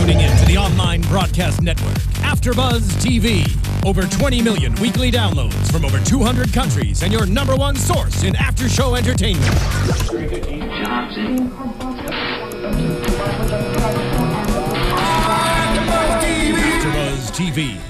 tuning in to the online broadcast network, AfterBuzz TV. Over 20 million weekly downloads from over 200 countries and your number one source in after-show entertainment. AfterBuzz TV,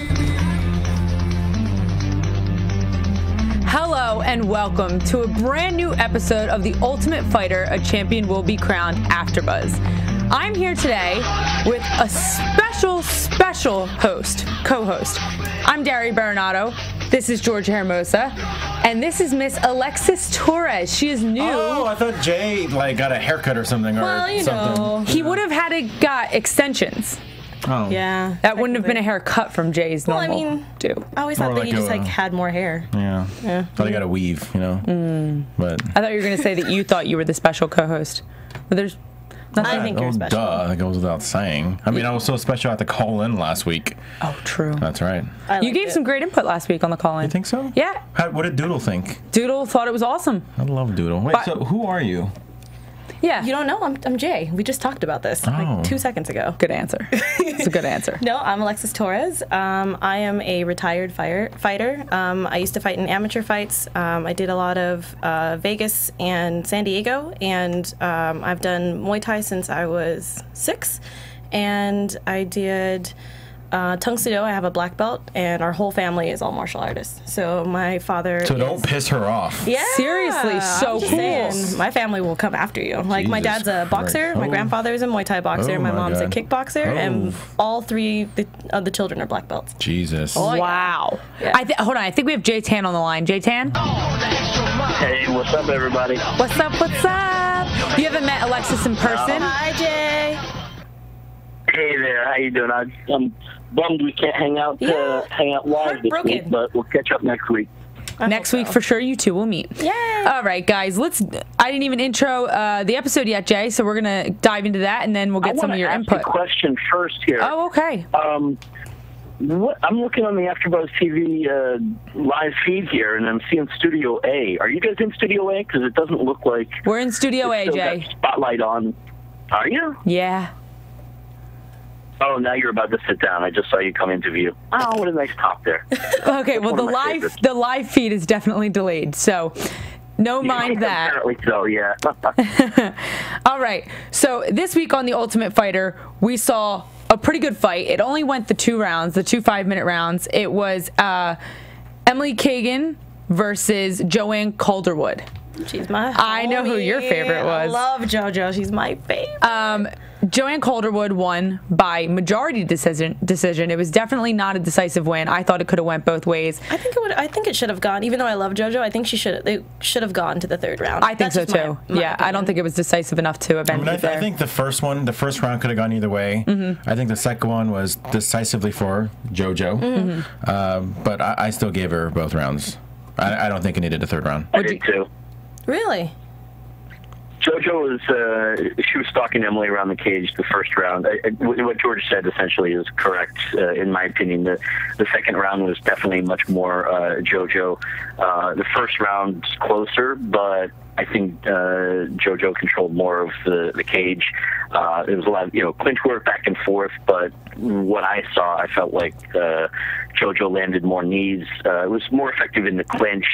Hello and welcome to a brand new episode of The Ultimate Fighter, a champion will be crowned after Buzz. I'm here today with a special, special host, co-host. I'm Daria Berenato. This is Georgia Hermoza. And this is Miss Alexis Torres. She is new. Oh, I thought Jay like got a haircut or something or Well, you something. know. he would have had it got extensions. Oh. Yeah. That wouldn't have been a haircut from Jay's Well, I mean- do. I always More thought that like you just a- like had more hair. Yeah. Yeah. Thought I got a weave, you know. Mm. But I thought you were going to say that you thought you were the special co-host. But there's nothing. I think oh, you're special. Duh, that goes without saying. I mean, I was so special I had to call in last week. Oh, true. That's right. I You gave it. some great input last week on the call-in. You think so? Yeah. How, what did Doodle think? Doodle thought it was awesome. I love Doodle. Wait, But- so who are you? Yeah. You don't know? I'm, I'm Jay. We just talked about this Oh. like two seconds ago. Good answer. It's a good answer. No, I'm Alexis Torres. Um, I am a retired fire, fighter. Um, I used to fight in amateur fights. Um, I did a lot of uh, Vegas and San Diego, and um, I've done Muay Thai since I was six. And I did uh, Tang Soo Do. I have a black belt, and our whole family is all martial artists. So my father. So is- don't piss her off. Yeah. Seriously, so I'm just cool. saying, my family will come after you. Like my dad's a boxer, Christ. my Oh. grandfather is a Muay Thai boxer, Oh my my mom's God. a kickboxer, and Oh. all three the, of the children are black belts. Jesus. Oh. Wow. Yeah. I th- hold on. I think we have Jay Tan on the line. Jay Tan, Hey, what's up, everybody? what's up? What's up? You haven't met Alexis in person. Hi, Jay. Hey there, how you doing? I, I'm bummed we can't hang out Yeah. uh, hang out live this Heartbroken. week, but we'll catch up next week. I Next week so. for sure, you two will meet. Yay. All right, guys. Let's. I didn't even intro uh, the episode yet, Jay. So we're gonna dive into that, and then we'll I get some want of to your ask input. a question first here. Oh, okay. Um, what, I'm looking on the AfterBuzz TV uh, live feed here, and I'm seeing Studio A. Are you guys in Studio A? Because it doesn't look like We're in Studio A, still Jay. got spotlight on. Are you? Yeah. Oh, now you're about to sit down. I just saw you come into view. Oh, what a nice top there. Okay. Well, the live favorites. the live feed is definitely delayed. So. No mind that. Apparently so, yeah. All right. So this week on The Ultimate Fighter, we saw a pretty good fight. It only went the two rounds, the two five minute rounds. It was uh, Emily Kagan versus Joanne Calderwood. She's my. I know who your homie. favorite I was. love JoJo. She's my favorite. Um, Joanne Calderwood won by majority decision. Decision. It was definitely not a decisive win. I thought it could have went both ways. I think it would. I think it should have gone. Even though I love JoJo, I think she should. They should have gone to the third round. I think That's so just my- too. my yeah, I don't think it was decisive enough to have I mean, I, it there. I think the first one, the first round could have gone either way. Mm-hmm. I think the second one was decisively for JoJo, Mm-hmm. um, but I, I still gave her both rounds. I, I don't think it needed a third round. I did too. Really. JoJo was uh, she was stalking Emily around the cage the first round. I, I, what George said essentially is correct uh, in my opinion. The the second round was definitely much more uh, JoJo. Uh, the first round closer, but I think uh, JoJo controlled more of the the cage. Uh, there was a lot of you know clinch work back and forth, but what I saw, I felt like uh, JoJo landed more knees. It was more effective in the clinch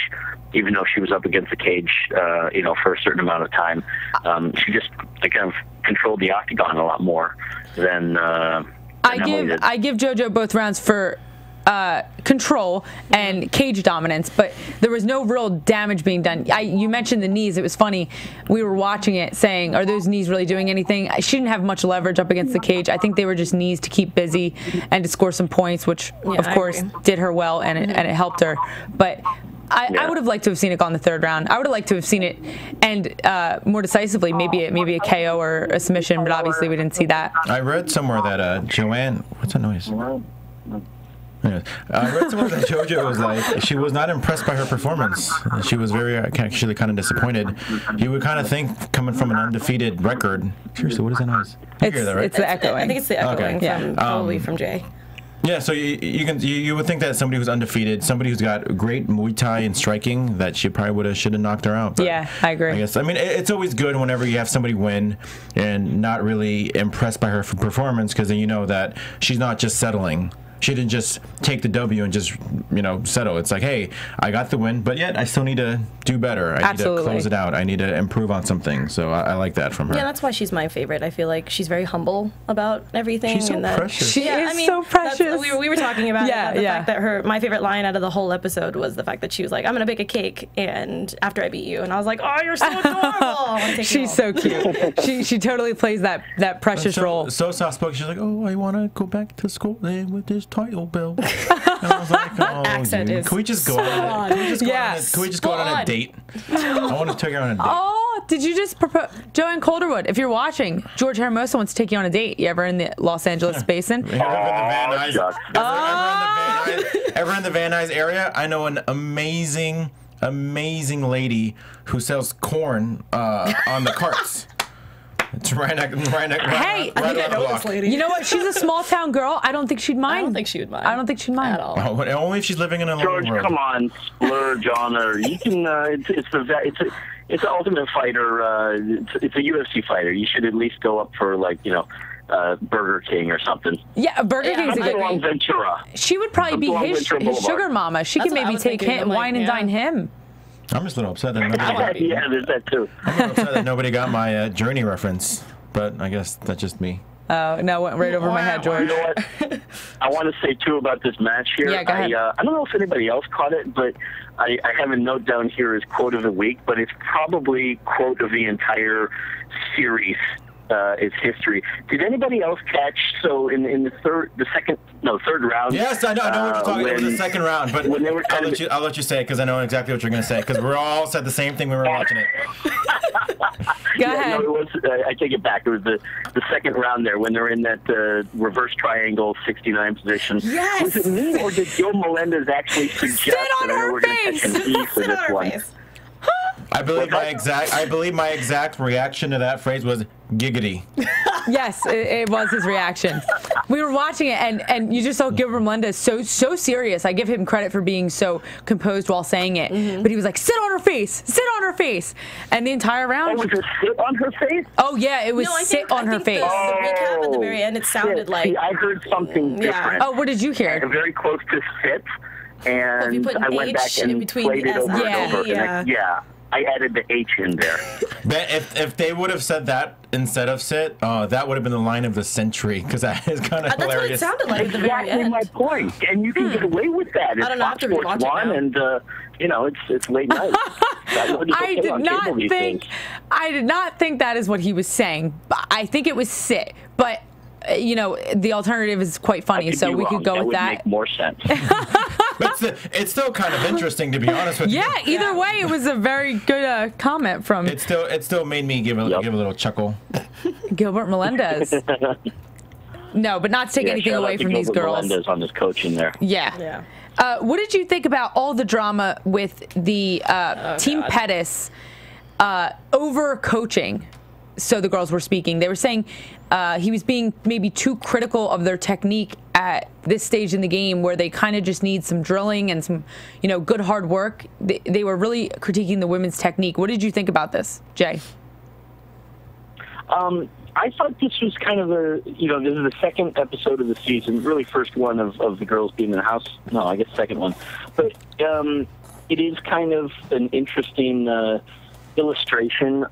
even though she was up against the cage, uh, you know, for a certain amount of time, um, she just like, kind of controlled the octagon a lot more than. Uh, I than Emily give did. I give JoJo both rounds for uh, control and cage dominance, but there was no real damage being done. I, you mentioned the knees. It was funny. We were watching it, saying, "Are those knees really doing anything?" She didn't have much leverage up against the cage. I think they were just knees to keep busy and to score some points, which Yeah, of I course agree. did her well and it, and it helped her. But I, I would have liked to have seen it gone the third round. I would have liked to have seen it and uh, more decisively, maybe a, maybe a KO or a submission, but obviously we didn't see that. I read somewhere that uh, Joanne, what's that noise? Yeah. Uh, I read somewhere that JoJo was like she was not impressed by her performance. She was very uh, actually kind of disappointed. You would kind of think coming from an undefeated record. Seriously, what is that noise? You It's, hear that, right? it's the echoing. I think it's the echoing Okay. from Yeah. probably Um, from Jay. Yeah, so you, you can you, you would think that somebody who's undefeated, somebody who's got great Muay Thai and striking, that she probably would have should have knocked her out. But Yeah, I agree. I guess I mean it, it's always good whenever you have somebody win and not really impressed by her performance because then you know that she's not just settling. She didn't just take the W and just you know settle. It's like, hey, I got the win, but yet I still need to do better. I Absolutely. need to close it out. I need to improve on something. So I, I like that from her. Yeah, that's why she's my favorite. I feel like she's very humble about everything. She's so and that, precious. She yeah, is I mean, so precious. We were, we were talking about Yeah, it, the yeah. fact that her my favorite line out of the whole episode was the fact that she was like, "I'm gonna bake a cake," and after I beat you, and I was like, "Oh, you're so adorable." She's so cute. she she totally plays that that precious so, role. So soft spoken. She's like, "Oh, I want to go back to school with this title Bill. and I was like, "Oh, accent dude, is can we just go on? A, can we just go on a, can we just go out on a date? I want to take her on a date. Oh, did you just propose? Joanne Calderwood, if you're watching, George Hermoza wants to take you on a date. You ever in the Los Angeles basin? Ever in the Van Oh, Nuys- ever- ever in the Van Nuys- Ever in the Van Nuys area? I know an amazing, amazing lady who sells corn uh, on the carts. It's right next, right next, Hey, right, right around the block. You know what? She's a small town girl. I don't think she'd mind. I don't think she would mind. I don't think she'd mind at all. Oh, but only if she's living in a George, lonely world. come on, splurge on her. You can. Uh, it's it's the it's a, it's an Ultimate Fighter. Uh, it's, it's a UFC fighter. You should at least go up for like you know. Uh, Burger King or something. Yeah, Burger King's a good along name. Ventura. She would probably be his, his sugar mama. She That's could maybe take thinking. him, I'm like, wine and yeah. dine him. I'm just a little upset that nobody got, yeah, there's that too. I'm a little upset that nobody got my uh, journey reference. But I guess that's just me. Oh, no, went right over my head, You know what? I want to say too about this match here. Yeah, go ahead. I, uh, I don't know if anybody else caught it, but I, I have a note down here as quote of the week, but it's probably quote of the entire series. Uh, its history. Did anybody else catch? So in in the third, the second, no, third round. Yes, I know. I know what uh, you're talking about. It was when- the second round, but when they were I'll let you. I'll let you say it because I know exactly what you're going to say. Because we all said the same thing when we were watching it. Go Yeah, ahead. no, it was. Uh, I take it back. It was the, the second round there when they're in that uh, reverse triangle 69 position. Yes! Was it me or did Gil Melendez actually suggest Sit on that her we're going to catch an E for this on her one? face. I believe my exact. I believe my exact reaction to that phrase was giggity. Yes, it, it was his reaction. We were watching it, and, and you just saw Gilbert Melendez so so serious. I give him credit for being so composed while saying it, Mm-hmm. but he was like, "Sit on her face, sit on her face," and the entire round. Oh, round. was it sit on her face? Oh yeah, it was No, I sit think, on I her think face. The, the recap at the very end, it sounded Sit. like See, I heard something Yeah. different. Oh, what did you hear? Very close to sit, Well, if you and put an I went H back in and between played it over S and and over. E, And I, yeah, I added the H in there. But if if they would have said that instead of sit, uh, that would have been the line of the century because that is kind of Uh, that's what it hilarious. sounded like at the very exactly end. my point. And you can get away with that. It's I don't know, I Fox to Sports rewatch One, and uh, you know it's it's late night. That one is I did not think days. I did not think that is what he was saying. I think it was sit, but you know the alternative is quite funny, could so we wrong. could go that with would that. Make more sense. But it's, it's still kind of interesting to be honest with you. Yeah, either way, it was a very good uh, comment from It still it still made me give a Yep. give a little chuckle. Gilbert Melendez. no, but not to take Yeah, anything shout away to from these Gilbert girls. Melendez on his coaching there. Yeah. Yeah. Uh, what did you think about all the drama with the uh, Team God. Pettis uh, over coaching? So the girls were speaking. They were saying uh, he was being maybe too critical of their technique at this stage in the game, where they kind of just need some drilling and some, you know, good hard work. They, they were really critiquing the women's technique. What did you think about this, Jay? Um, I thought this was kind of a, you know, this is the second episode of the season, really first one of, of the girls being in the house. No, I guess second one. But um, it is kind of an interesting uh, illustration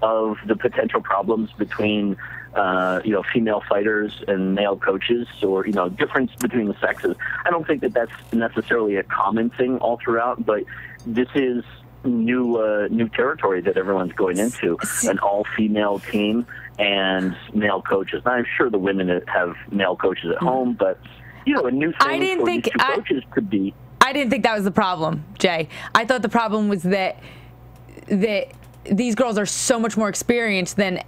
of the potential problems between, uh, you know, female fighters and male coaches or, you know, difference between the sexes. I don't think that that's necessarily a common thing all throughout, but this is new uh, new territory that everyone's going into an all female team and male coaches. Now, I'm sure the women have male coaches at home, but you know, a new thing I didn't think- I- coaches could be. I didn't think that was the problem, Jay. I thought the problem was that that these girls are so much more experienced than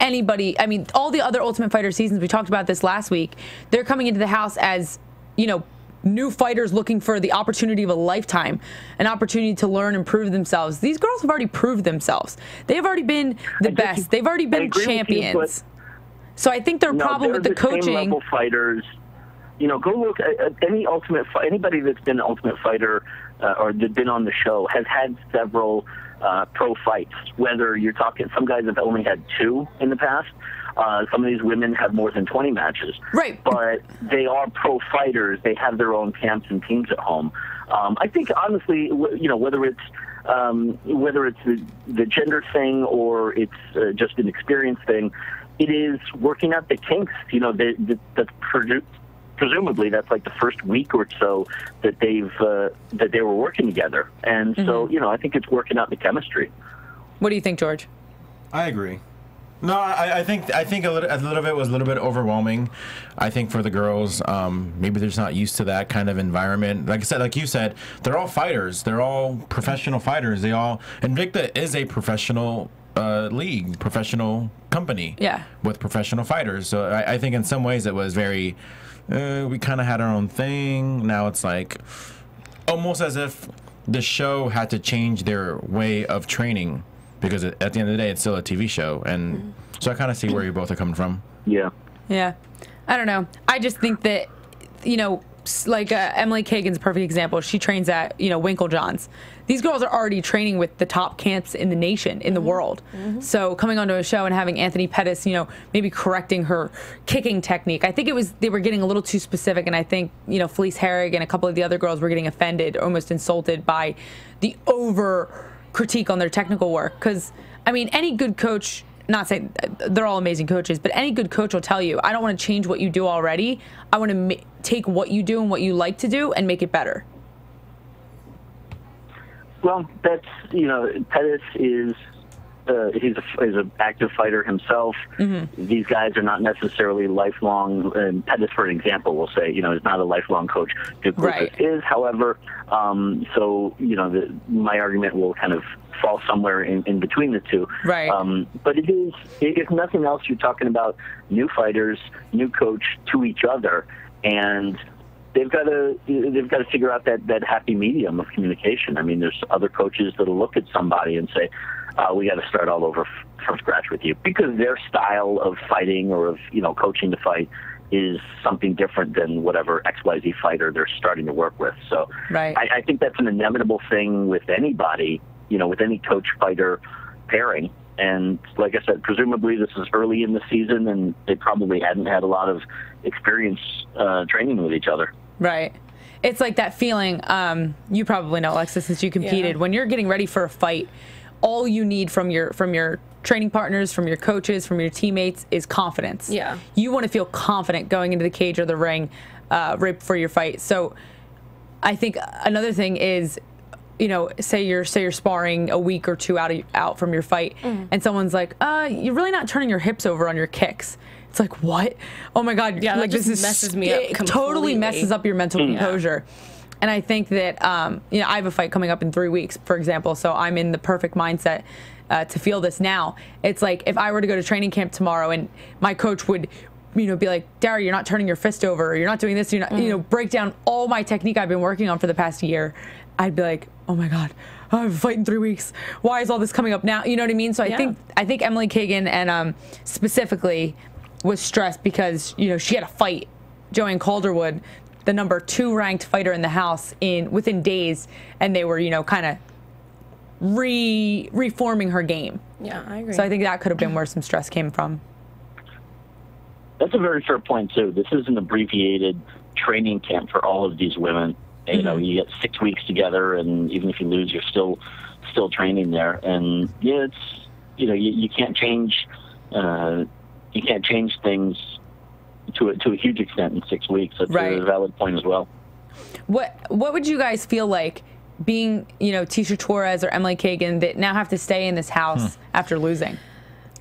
anybody. I mean, all the other Ultimate Fighter seasons we talked about this last week. They're coming into the house as you know new fighters looking for the opportunity of a lifetime, an opportunity to learn and prove themselves. These girls have already proved themselves. They've already been the best. They've already been champions. so I think their no, problem with the, the coaching. Same level fighters. You know, go look at, any ultimate. Anybody that's been an ultimate fighter uh, or been on the show has had several uh, pro fights. Whether you're talking, some guys have only had two in the past. Uh, some of these women have more than 20 matches. Right. But they are pro fighters. They have their own camps and teams at home. Um, I think, honestly, w- you know, whether it's um, whether it's the, the gender thing or it's uh, just an experience thing, it is working out the kinks. You know, that that's produ- presumably that's like the first week or so that they've uh, that they were working together, and so you know, I think it's working out the chemistry. what do you think, George? I agree. No, I, I think I think a little, a little bit was a little bit overwhelming. I think for the girls, um, maybe they're just not used to that kind of environment. Like I said, like you said, they're all fighters. They're all professional fighters. They all Invicta is a professional uh, league, professional company. Yeah. With professional fighters, so I, I think in some ways it was very. Uh, we kind of had our own thing. Now it's like almost as if the show had to change their way of training because at the end of the day, it's still a TV show, and so I kind of see where you both are coming from. Yeah. Yeah. I don't know. I just think that, you know, s- like uh, Emily Kagan's a perfect example. She trains at, you know, Winkeljohn's. These girls are already training with the top camps in the nation, in the world. So coming onto a show and having Anthony Pettis, you know, maybe correcting her kicking technique. I think it was, they were getting a little too specific. And I think, you know, Felice Herrig and a couple of the other girls were getting offended, almost insulted by the over critique on their technical work. Because, I mean, any good coach not saying they're all amazing coaches, but any good coach will tell you, I don't want to change what you do already. I want to ma- take what you do and what you like to do and make it better. Well, that's you know, Pettis is uh, he's a, he's an active fighter himself. These guys are not necessarily lifelong. And Pettis, for an example, will say you know is not a lifelong coach. Duke Right. Is, however. Um, so you know, the, my argument will kind of fall somewhere in, in between the two. Right. Um, but it is, if nothing else, you're talking about new fighters, new coach to each other, and they've got to they've got to figure out that that happy medium of communication. I mean, there's other coaches that'll look at somebody and say, uh, "We got to start all over f- from scratch with you," because their style of fighting or of you know coaching to fight is something different than whatever XYZ fighter they're starting to work with. So Right. I, I think that's an inevitable thing with anybody, you know, with any coach fighter pairing. And like I said, presumably this is early in the season, and they probably hadn't had a lot of experience uh, training with each other. Right. It's like that feeling, um, you probably know, Alexis, since you competed, Yeah. when you're getting ready for a fight, all you need from your from your training partners, from your coaches, from your teammates is confidence. Yeah. You want to feel confident going into the cage or the ring uh, right before your fight. So I think another thing is, you know, say you're say you're sparring a week or two out of, out from your fight, Mm. and someone's like, "Uh, you're really not turning your hips over on your kicks." It's like, what? Oh my God! Yeah, that like just this is messes me up it totally messes up your mental composure. And I think that um, you know I have a fight coming up in three weeks, for example. So I'm in the perfect mindset uh, to feel this now. It's like if I were to go to training camp tomorrow and my coach would, you know, be like, "Dara, you're not turning your fist over. Or you're not doing this. You're not, you know, break down all my technique I've been working on for the past year." I'd be like, "Oh my god, I'm fighting three weeks. Why is all this coming up now?" You know what I mean? So I Yeah. think I think Emily Kagan and um, specifically was stressed because you know she had a fight Joanne Calderwood, the number two ranked fighter in the house in within days, and they were you know kind of re reforming her game. Yeah, I agree. So I think that could have been where some stress came from. That's a very fair point too. This is an abbreviated training camp for all of these women. And, You know, you get six weeks together, and even if you lose, you're still still training there. And yeah, it's you know you, you can't change uh, you can't change things to a, to a huge extent in six weeks. That's Right. a valid point as well. What what would you guys feel like being you know Tisha Torres or Emily Kagan that now have to stay in this house hmm. after losing?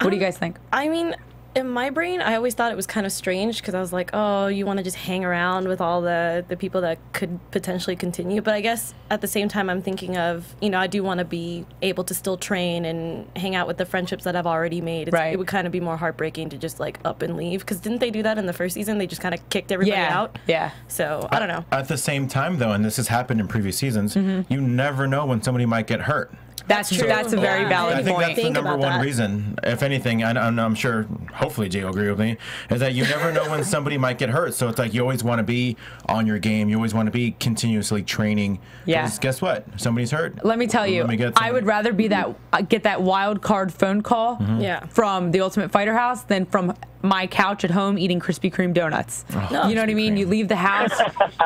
What do you um, guys think? I mean, in my brain, I always thought it was kind of strange because I was like, oh, you want to just hang around with all the, the people that could potentially continue. But I guess at the same time, I'm thinking of, you know, I do want to be able to still train and hang out with the friendships that I've already made. It's, Right. It would kind of be more heartbreaking to just like up and leave because didn't they do that in the first season? They just kind of kicked everybody Yeah. out. Yeah. So I don't know. At the same time, though, and this has happened in previous seasons, Mm-hmm. you never know when somebody might get hurt. That's true. That's a very Yeah. valid I think point. that's the number one that. reason, if anything, and I'm, I'm sure, hopefully Jay will agree with me, is that you never know when somebody might get hurt. So it's like you always want to be on your game. You always want to be continuously training. Yeah. 'Cause Guess what? Somebody's hurt. Let me tell you, Let me get I would rather be that uh, get that wild card phone call Mm-hmm. Yeah. from the Ultimate Fighter house than from my couch at home eating Krispy Kreme donuts. Oh, you know what I mean? You leave the house,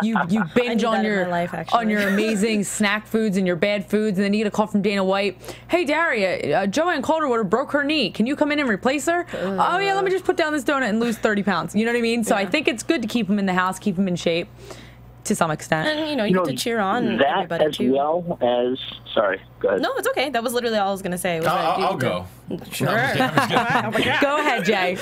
you you binge on your life, on your amazing snack foods and your bad foods, and then you get a call from Dana White. Hey Daria, uh, Joanne Calderwood broke her knee. Can you come in and replace her? oh yeah, let me just put down this donut and lose 30 pounds. You know what I mean? So I think it's good to keep them in the house, keep them in shape to some extent. And you know, you, You know, to cheer on that everybody as too. well as. Sorry, go ahead. No, it's okay. That was literally all I was gonna say. was I'll, I'll go. Sure. Go ahead, Jay.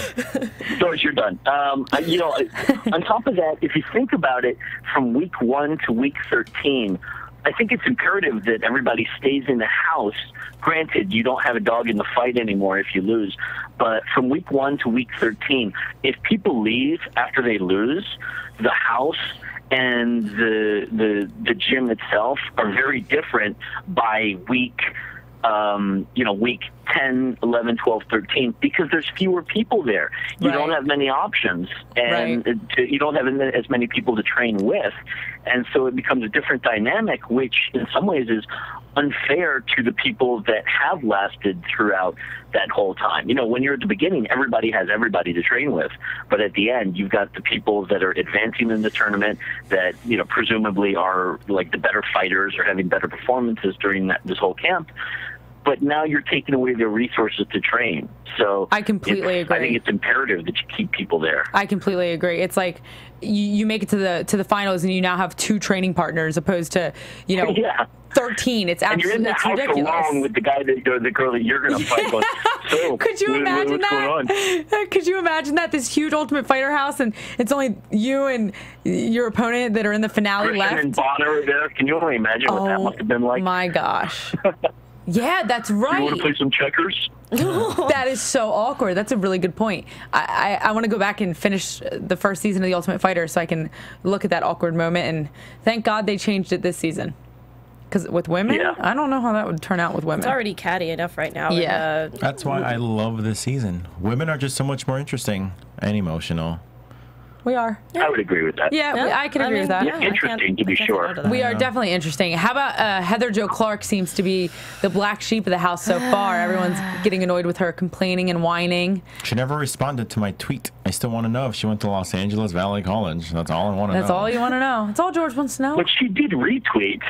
George, you're done. Um, I- you know, on top of that, if you think about it, from week one to week 13, I think it's imperative that everybody stays in the house. Granted, you don't have a dog in the fight anymore if you lose, but from week one to week 13, if people leave after they lose, the house and the the the gym itself are very different by week um, you know, week 10, 11, 12, 13, because there's fewer people there. You don't have many options, and Right. to, you don't have as many people to train with. And so it becomes a different dynamic, which in some ways is unfair to the people that have lasted throughout that whole time. You know, when you're at the beginning, everybody has everybody to train with, but at the end, you've got the people that are advancing in the tournament that, you know, presumably are like the better fighters or having better performances during that, this whole camp but now you're taking away their resources to train. So I completely agree. I think it's imperative that you keep people there. I completely agree. It's like you, you make it to the to the finals and you now have two training partners opposed to you know Yeah. thirteen. It's absolutely And you're in the house ridiculous. alone with the guy that or the girl that you're going to fight. Going, so Could you imagine what's going on? that? Could you imagine that this huge Ultimate Fighter house and it's only you and your opponent that are in the finale Christian left? and Bonner are there. Can you only imagine what that Oh must have been like? my gosh! Yeah, that's right. You right. want to play some checkers? that is so awkward. That's a really good point. I, I, I want to go back and finish the first season of The Ultimate Fighter so I can look at that awkward moment. And thank God they changed it this season. Because with women, Yeah. I don't know how that would turn out with women. It's already catty enough right now. and, Yeah. uh, That's why I love this season. Women are just so much more interesting and emotional. We are. I would agree with that. Yeah, we- I can agree mean, with that. yeah, Interesting, to be I can't say sure. no to that. We are definitely interesting. How about uh, Heather Jo Clark seems to be the black sheep of the house so far. Everyone's getting annoyed with her complaining and whining. She never responded to my tweet. I still want to know if she went to Los Angeles Valley College. That's all I want to know. That's all you want to know. That's all George wants to know. But she did retweet.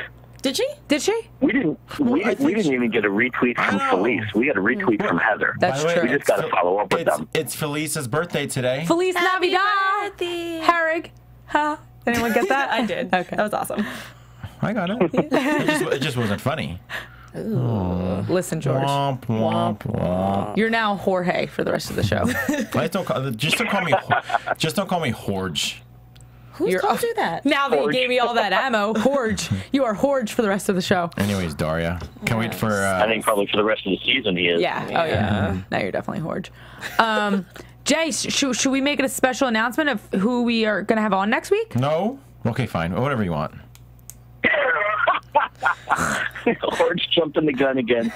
Did she? Did she? We didn't. We, I we didn't she- even get a retweet from know. Felice. We got a retweet from Heather. That's way, true. we just got to follow up with it's, them. It's Felice's birthday today. Feliz Happy Navidad. birthday. Herrig. Huh? Anyone get that? I did. Okay. That was awesome. I got it. it, just, it just wasn't funny. Hmm. Listen, George. Womp, womp, womp. You're now Jorge for the rest of the show. Please don't call, just don't call me. Just don't call me Horge. Who's You're- told you that? now that you gave me all that ammo, Horge. You are Horge for the rest of the show. Anyways, Daria, can't wait for. Uh, I think probably for the rest of the season he is. Yeah. Oh yeah. Now you're definitely Horge. Um, Jay, sh- should, should we make it a special announcement of who we are going to have on next week? No. Okay, fine. Whatever you want. Horde's jumping the gun again.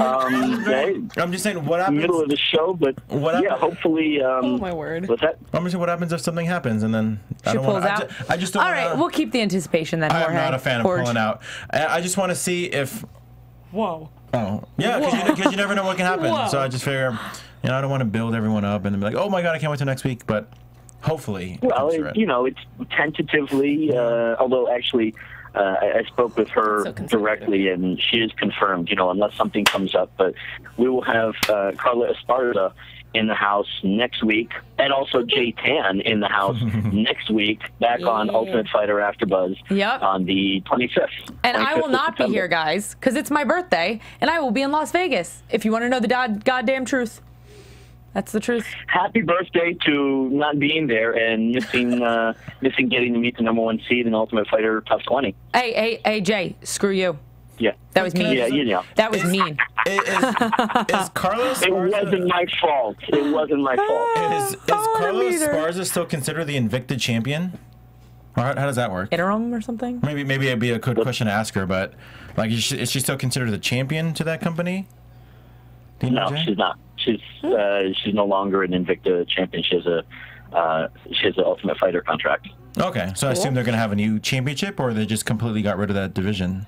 Um, hey, I'm just saying what happens. middle of the show, but What yeah, happened? hopefully. Um, Oh my word. What's that? I'm just saying what happens if something happens and then I She don't pulls want. I, out. ju- I just don't. All wanna, right, we'll keep the anticipation then. I'm not a fan of Horge. pulling out. I, I just want to see if. Whoa. Oh, yeah, because you, 'cause you never know what can happen. Whoa. So I just figure, you know, I don't want to build everyone up and then be like, oh my god, I can't wait till next week. But hopefully, Well, comes it, through it. you know, it's tentatively. Uh, although actually, uh, I, I spoke with her So directly, and she is confirmed. You know, unless something comes up, but we will have uh, Carla Esparza in the house next week, and also Jay Tan in the house next week, back on Ultimate Fighter After Buzz Yep. on the 25th. And I will of not be here, guys, because it's my birthday, and I will be in Las Vegas. If you want to know the dod- goddamn truth. That's the truth. happy birthday to not being there and missing uh, missing getting to meet the number one seed in Ultimate Fighter Top 20. Hey, hey, hey, Jay, screw you. Yeah. That was mean. Yeah, you know. That was mean. Is, is Carlos It wasn't my fault. It wasn't my fault. is, is Carlos meter. Esparza still considered the Invicta champion? Or how, how does that work? Interim or something? Maybe maybe it'd be a good question to ask her, but like, is she, is she still considered the champion to that company? Do you know, No, Jay? she's not. She's uh, she's no longer an Invicta champion. She has a uh, she has an Ultimate Fighter contract. Okay, so I assume they're gonna have a new championship, or they just completely got rid of that division.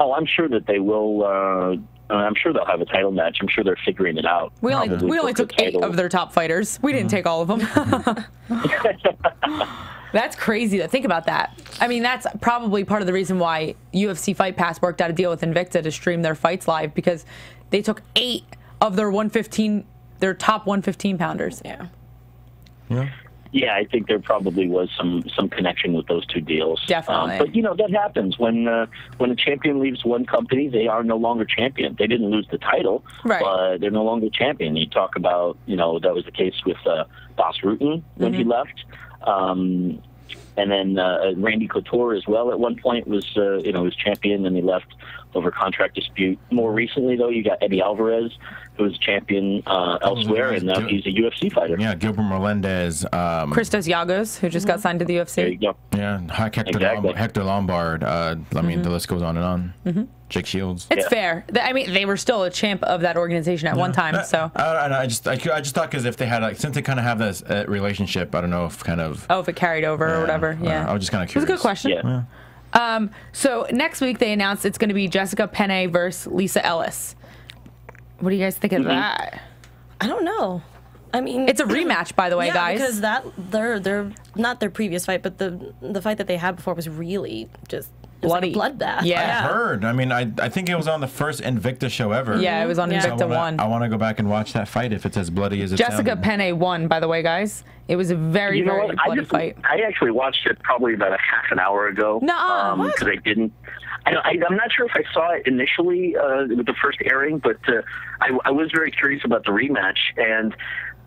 Oh, I'm sure that they will. Uh, I'm sure they'll have a title match. I'm sure they're figuring it out. We only Probably we only took eight title- of their top fighters. We didn't take all of them. that's crazy to think about that. I mean, that's probably part of the reason why UFC Fight Pass worked out a deal with Invicta to stream their fights live because they took eight of their 115, their top 115 pounders. Yeah. Yeah. Yeah, I think there probably was some some connection with those two deals. Definitely. Um, but you know that happens when uh, when a champion leaves one company, they are no longer champion. They didn't lose the title, Right. but they're no longer champion. You talk about you know that was the case with uh, Bas Rutten when he left. Um, and then uh, Randy Couture as well. At one point was uh, you know was champion, and he left over contract dispute. More recently, though, you got Eddie Alvarez, who was champion uh, elsewhere, and now he's a UFC fighter. Yeah, Gilbert Melendez. Um, Christos Giagos, who just got signed to the UFC. There you go. yeah, Hector, Exactly. Lombard, Hector Lombard. Uh, I mean, the list goes on and on. Jake Shields. It's Yeah. fair. I mean, they were still a champ of that organization at one time. So, I, I, I just I, I just thought because if they had like since they kind of have this uh, relationship, I don't know if kind of oh, if it carried over or whatever. Yeah. I was just kind of It was a good question. Yeah. Um, so next week they announced it's going to be Jessica Penne versus Lisa Ellis. What do you guys think of that? I don't know. I mean, It's a rematch, by the way, yeah, guys. because that their their not their previous fight, but the the fight that they had before was really just was Bloody. like a bloodbath. Yeah. I heard. I mean, I I think it was on the first Invicta show ever. yeah, it was on Yeah. So I Invicta wanna, One. I want to go back and watch that fight if it's as bloody as it Jessica sounded. Penne won, by the way, guys. It was a very, You know very what? I just fight. I actually watched it probably about a half an hour ago. Nuh-uh, what? because I didn't. I, I, I'm not sure if I saw it initially uh, with the first airing, but uh, I, I was very curious about the rematch, and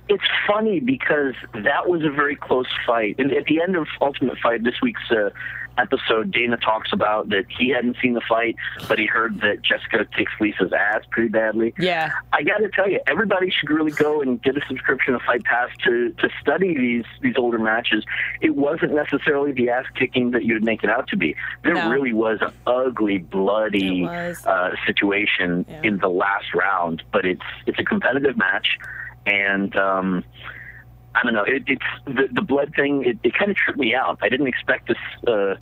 it's funny because that was a very close fight. And at the end of Ultimate Fight, this week's uh, episode, Dana talks about that he hadn't seen the fight, but he heard that Jessica kicks Lisa's ass pretty badly. Yeah. I got to tell you, everybody should really go and get a subscription to Fight Pass to to study these these older matches. It wasn't necessarily the ass kicking that you'd make it out to be. There No. really was an ugly, bloody uh, situation Yeah. in the last round, but it's it's a competitive match, and. um I don't know. It, it's the, the blood thing. It, it kind of tripped me out. I didn't expect this uh,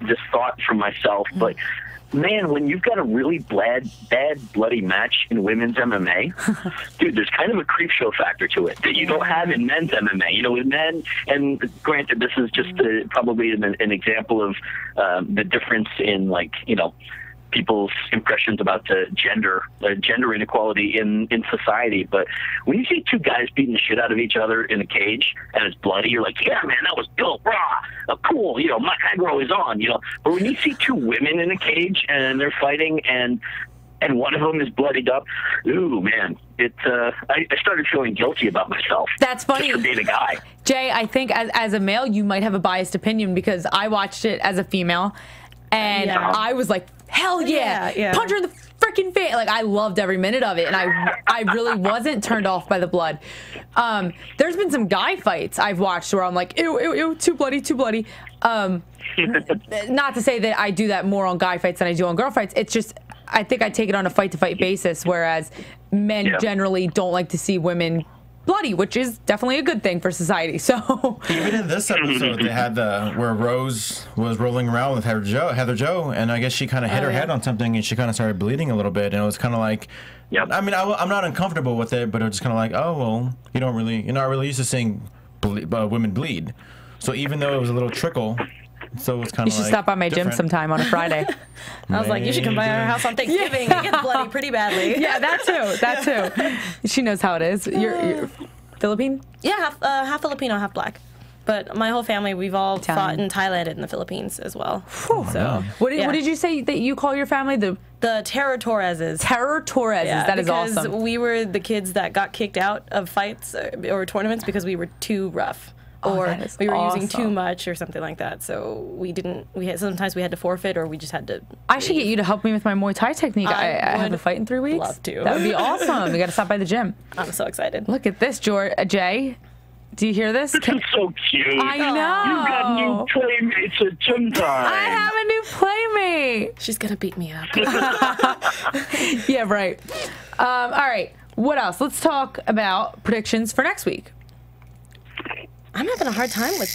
this thought from myself, but man, when you've got a really bad, bad, bloody match in women's MMA, dude, there's kind of a creep show factor to it that you don't have in men's MMA. You know, with men, and granted, this is just uh, probably an, an example of um, the difference in like you know people's impressions about the gender uh, gender inequality in in society. But when you see two guys beating the shit out of each other in a cage and it's bloody, you're like, yeah, man, that was dope, rah, uh, cool. You know, my aggro is on. You know, but when you see two women in a cage and they're fighting and and one of them is bloodied up, ooh, man, it. Uh, I, I started feeling guilty about myself. That's funny. Just for being a guy. Jay, I think as, as a male, you might have a biased opinion because I watched it as a female, and Yeah. I was like, "Hell yeah, Yeah, yeah. punch her in the freaking face!" Like I loved every minute of it, and I I really wasn't turned off by the blood. Um, there's been some guy fights I've watched where I'm like, "Ew, ew, ew, too bloody, too bloody." Um, not to say that I do that more on guy fights than I do on girl fights. It's just I think I take it on a fight to fight basis, whereas men Yeah. generally don't like to see women bloody, which is definitely a good thing for society. So Even in this episode, they had the where Rose was rolling around with Heather Jo, Heather Jo, and I guess she kind of hit Oh, her yeah. head on something, and she kind of started bleeding a little bit, and it was kind of like, Yep. I mean, I, am not uncomfortable with it, but it was just kind of like, oh well, you don't really, you're not really used to seeing ble- uh, women bleed, so even though it was a little trickle, so it's kind you should like stop by my gym sometime on a Friday. I was like, you should come by our house on Thanksgiving. It gets bloody pretty badly. yeah, that too. That too. She knows how it is. You're, you're Philippine. Yeah, half uh, half Filipino, half black. But my whole family, we've all Italian. fought in Thailand and the Philippines as well. So, So what did, yeah. what did you say that you call your family? The the Terra Torreses. Terror Torres. Yeah, that is because we were the kids that got kicked out of fights uh, or tournaments because we were too rough. Oh, or that is we were using too much or something like that. So we didn't. We had sometimes we had to forfeit or we just had to. I should get you to help me with my Muay Thai technique. I, I I have a fight in three weeks. love to. That would be awesome. we got to stop by the gym. I'm so excited. Look at this, George. Uh, Jay. Do you hear this? This is so cute. I know. You got new playmates at gym time. I have a new playmate. She's gonna beat me up. Yeah, right. Um, all right. What else? Let's talk about predictions for next week. I'm having a hard time with.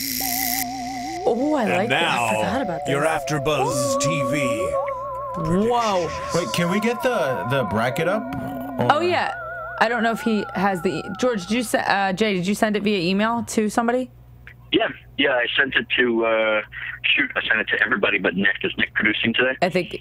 Oh, I like now, that. I forgot about that. you're after Buzz TV. this. Whoa. Wait, can we get the the bracket up? Or- Oh yeah. I don't know if he has the George. Did you se- uh, Jay? Did you send it via email to somebody? Yeah, yeah. I sent it to uh, shoot. I sent it to everybody but Nick. Is Nick producing today? I think.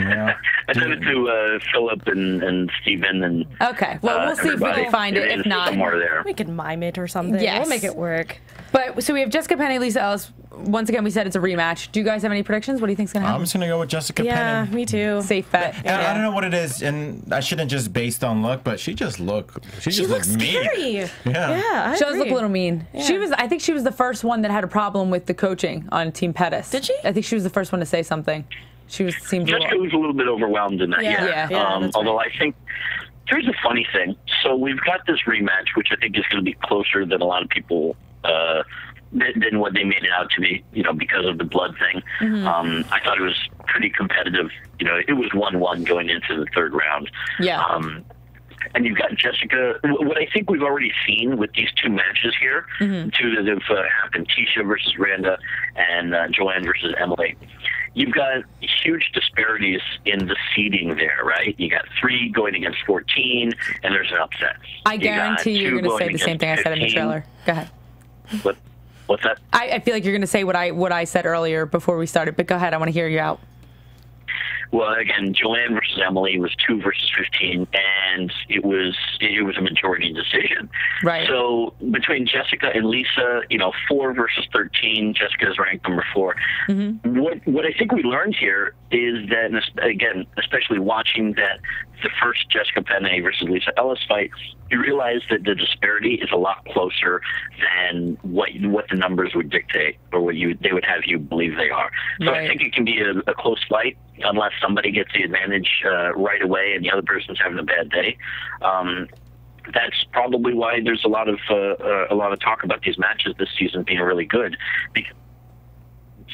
Yeah. I sent it to uh, Philip and, and Steven and. Okay. Well, uh, we'll see if we can find it. If not, somewhere there. We can mime it or something. Yes. We'll make it work. But so we have Jessica Penne, Lisa Ellis. Once again, we said it's a rematch. Do you guys have any predictions? What do you think's gonna happen? I'm just gonna go with Jessica Yeah, Penn. me too. Safe bet. And I don't know what it is, and I shouldn't just based on look, but she just look. She just She looked looks mean. scary. Yeah. Yeah, I She does look a little mean. She was. I think she was the first one that had a problem with the coaching on Team Pettis. Did she? I think she was the first one to say something. She was seemed. a Jessica little- was a little bit overwhelmed in that. Yeah, Yeah. yeah, um, although right. I think here's a funny thing. So we've got this rematch, which I think is going to be closer than a lot of people. Uh, than than what they made it out to be, you know, because of the blood thing. Mm-hmm. Um, I thought it was pretty competitive. You know, it was one-one going into the third round. Yeah. Um, and you've got Jessica. What I think we've already seen with these two matches here, Mm-hmm. two that have uh, happened: Tisha versus Randa and uh, Joanne versus Emily. You've got huge disparities in the seeding there, right? You got three going against 14, and there's an upset. I You guarantee you're two going to say the same thing I said in the trailer. Go ahead. What, what's that? I, I feel like you're going to say what I what I said earlier before we started. But go ahead. I want to hear you out. Well, again, Joanne versus Emily was two versus fifteen, and it was it was a majority decision. Right. So between Jessica and Lisa, you know, four versus thirteen, Jessica is ranked number 4 Mm-hmm. What what I think we learned here is that, again, especially watching that the first Jessica Penne versus Lisa Ellis fight, you realize that the disparity is a lot closer than what what the numbers would dictate or what you they would have you believe they are. So Right. I think it can be a, a close fight unless somebody gets the advantage uh, right away and the other person's having a bad day. Um, that's probably why there's a lot of uh, uh, a lot of talk about these matches this season being really good because